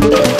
Thank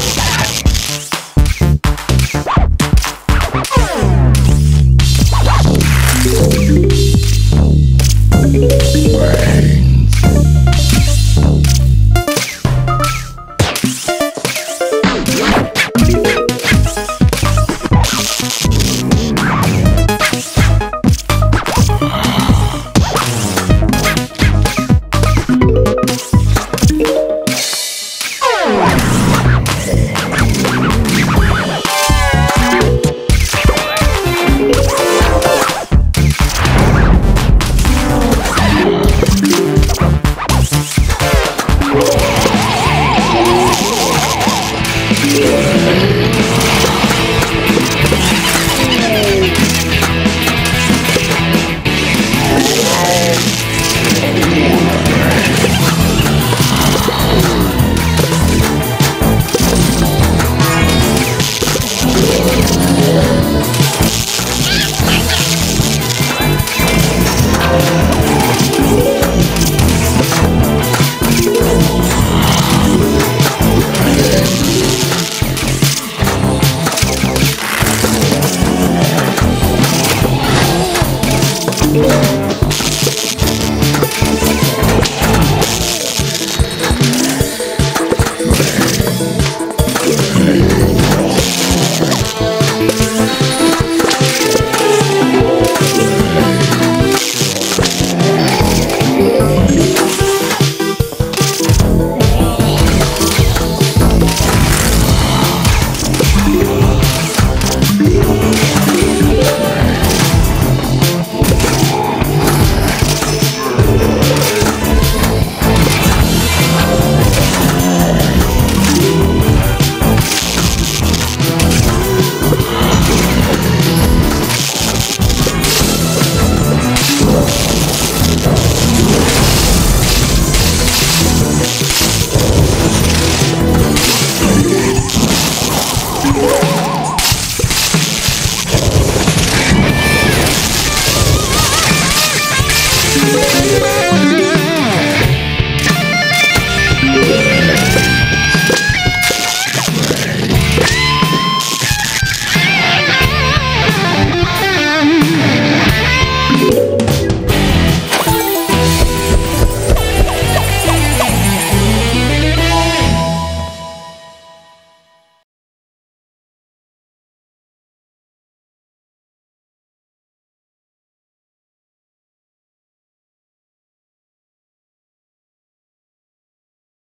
Whoa.